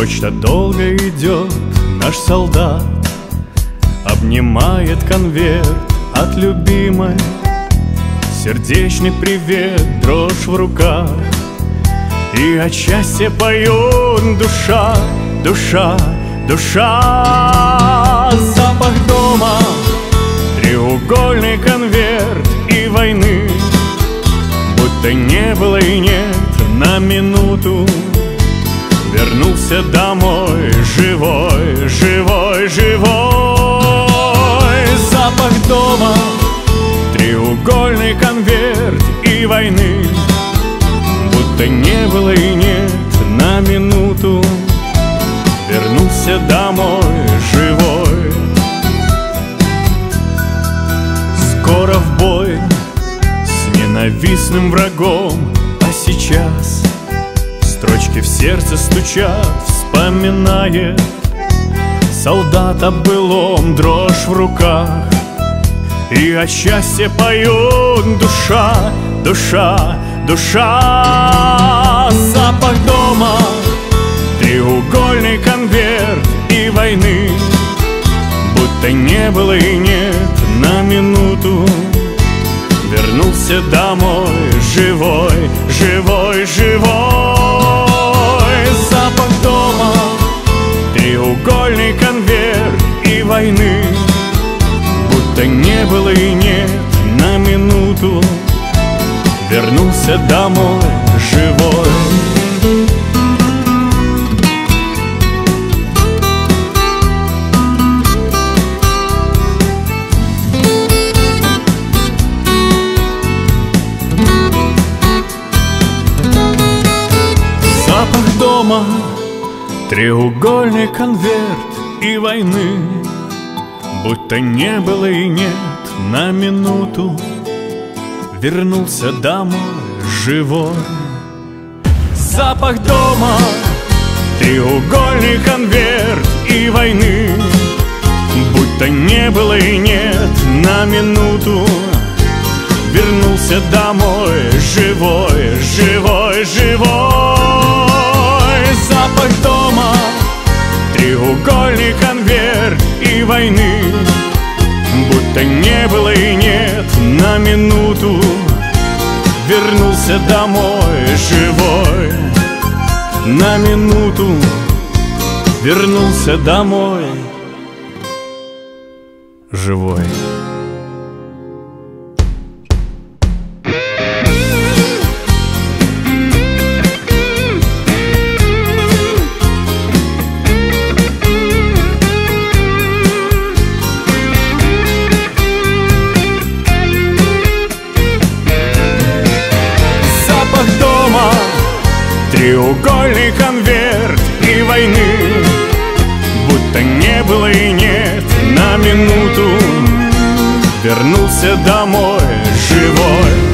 Нечто долго идет наш солдат Обнимает конверт от любимой. Сердечный привет, дрожь в руках И от счастья поет душа, душа, душа. Запах дома, треугольный конверт и войны. Будто не было и нет на минуту Вернулся домой. Живой, живой, живой. Запах дома, треугольный конверт и войны. Будто не было и нет на минуту. Вернулся домой живой. Скоро в бой с ненавистным врагом. А сейчас Строчки в сердце стучат, вспоминая Солдата былом дрожь в руках. И от счастья поет душа, душа, душа. Запах дома, треугольный конверт и войны. Будто не было и нет Будто не было и нет на минуту. Вернулся домой живой. Запах дома Треугольный конверт и войны Будто не было и нет на минуту Вернулся домой живой. Запах дома, треугольный конверт и войны Будто не было и нет на минуту Вернулся домой живой, живой, живой. Запах дома Треугольный конверт и войны Будто не было и нет. На минуту Вернулся домой живой. На минуту вернулся домой живой Треугольный конверт и войны. Будто не было и нет на минуту Вернулся домой живой